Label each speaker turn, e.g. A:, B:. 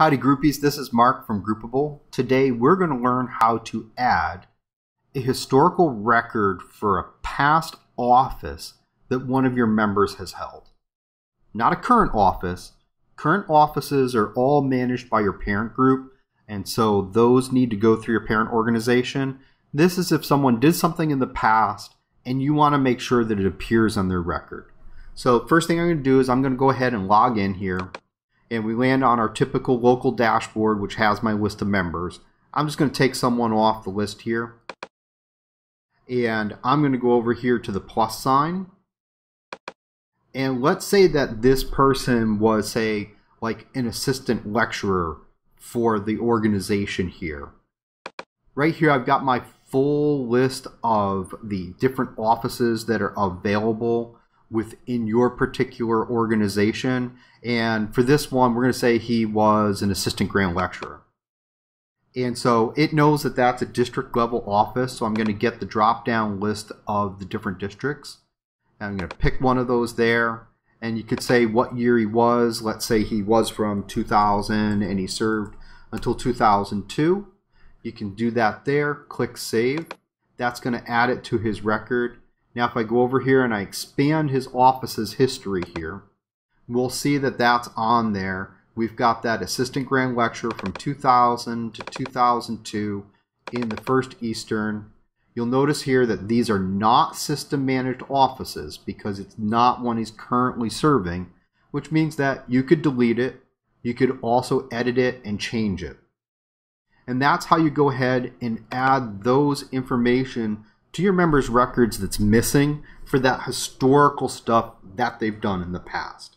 A: Howdy groupies, this is Mark from Groupable. Today we're going to learn how to add a historical record for a past office that one of your members has held. Not a current office. Current offices are all managed by your parent group, and so those need to go through your parent organization. This is if someone did something in the past and you want to make sure that it appears on their record. So first thing I'm going to do is I'm going to go ahead and log in here and we land on our typical local dashboard, which has my list of members. I'm just going to take someone off the list here. And I'm going to go over here to the plus sign. And let's say that this person was, say, like an assistant lecturer for the organization here. Right here, I've got my full list of the different offices that are available within your particular organization. And for this one, we're going to say he was an assistant grand lecturer. And so it knows that that's a district level office. So I'm going to get the drop down list of the different districts. And I'm going to pick one of those there. And you could say what year he was. Let's say he was from 2000 and he served until 2002. You can do that there. Click Save. That's going to add it to his record. Now if I go over here and I expand his office's history here, we'll see that that's on there. We've got that assistant grand lecturer from 2000 to 2002 in the First Eastern. You'll notice here that these are not system managed offices because it's not one he's currently serving, which means that you could delete it. You could also edit it and change it. And that's how you go ahead and add those information to your members' records that's missing for that historical stuff that they've done in the past.